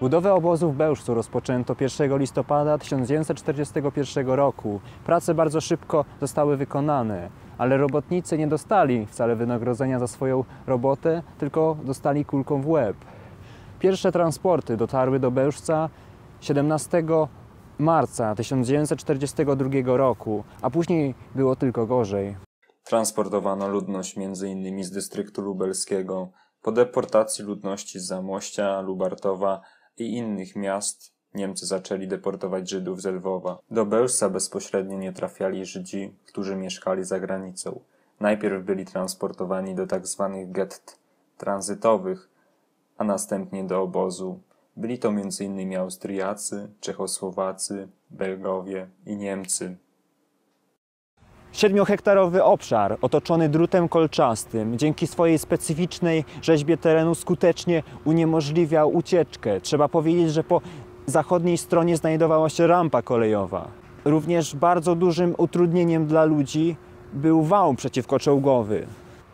Budowę obozu w Bełżcu rozpoczęto 1 listopada 1941 roku. Prace bardzo szybko zostały wykonane, ale robotnicy nie dostali wcale wynagrodzenia za swoją robotę, tylko dostali kulką w łeb. Pierwsze transporty dotarły do Bełżca 17 marca 1942 roku, a później było tylko gorzej. Transportowano ludność m.in. z dystryktu lubelskiego. Po deportacji ludności z Zamościa, Lubartowa i innych miast Niemcy zaczęli deportować Żydów z Lwowa. Do Bełżca bezpośrednio nie trafiali Żydzi, którzy mieszkali za granicą. Najpierw byli transportowani do tzw. Tak gett tranzytowych, a następnie do obozu. Byli to m.in. Austriacy, Czechosłowacy, Belgowie i Niemcy. Siedmiohektarowy obszar otoczony drutem kolczastym dzięki swojej specyficznej rzeźbie terenu skutecznie uniemożliwiał ucieczkę. Trzeba powiedzieć, że po zachodniej stronie znajdowała się rampa kolejowa. Również bardzo dużym utrudnieniem dla ludzi był wał przeciwkoczołgowy.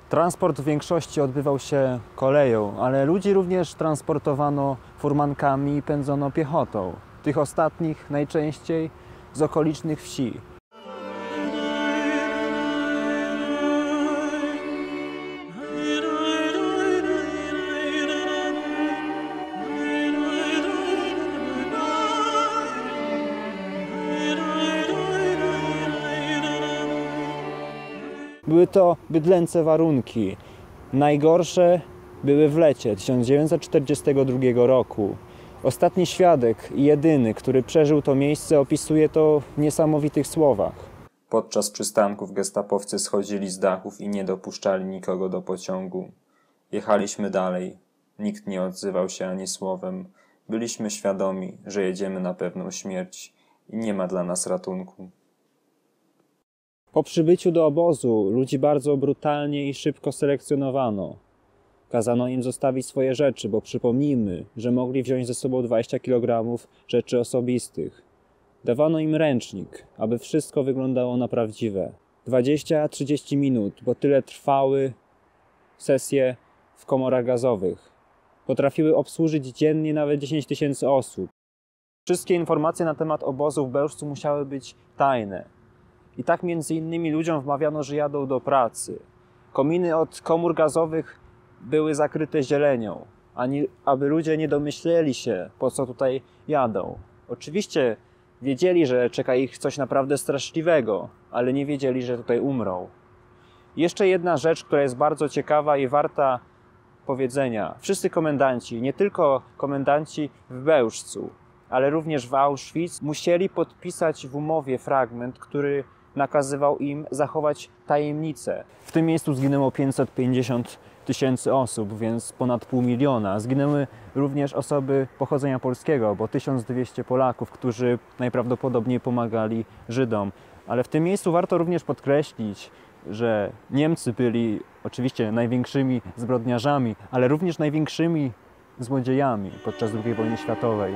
Transport w większości odbywał się koleją, ale ludzi również transportowano furmankami i pędzono piechotą. Tych ostatnich najczęściej z okolicznych wsi. Były to bydlęce warunki. Najgorsze były w lecie 1942 roku. Ostatni świadek jedyny, który przeżył to miejsce, opisuje to w niesamowitych słowach. Podczas przystanków gestapowcy schodzili z dachów i nie dopuszczali nikogo do pociągu. Jechaliśmy dalej. Nikt nie odzywał się ani słowem. Byliśmy świadomi, że jedziemy na pewną śmierć i nie ma dla nas ratunku. Po przybyciu do obozu ludzi bardzo brutalnie i szybko selekcjonowano. Kazano im zostawić swoje rzeczy, bo przypomnijmy, że mogli wziąć ze sobą 20 kg rzeczy osobistych. Dawano im ręcznik, aby wszystko wyglądało na prawdziwe. 20-30 minut, bo tyle trwały sesje w komorach gazowych. Potrafiły obsłużyć dziennie nawet 10 tysięcy osób. Wszystkie informacje na temat obozu w Bełżcu musiały być tajne. I tak między innymi ludziom wmawiano, że jadą do pracy. Kominy od komór gazowych były zakryte zielenią, ani aby ludzie nie domyśleli się, po co tutaj jadą. Oczywiście wiedzieli, że czeka ich coś naprawdę straszliwego, ale nie wiedzieli, że tutaj umrą. Jeszcze jedna rzecz, która jest bardzo ciekawa i warta powiedzenia. Wszyscy komendanci, nie tylko komendanci w Bełżcu, ale również w Auschwitz, musieli podpisać w umowie fragment, który nakazywał im zachować tajemnicę. W tym miejscu zginęło 550 tysięcy osób, więc ponad pół miliona. Zginęły również osoby pochodzenia polskiego, bo 1200 Polaków, którzy najprawdopodobniej pomagali Żydom. Ale w tym miejscu warto również podkreślić, że Niemcy byli oczywiście największymi zbrodniarzami, ale również największymi złodziejami podczas II wojny światowej.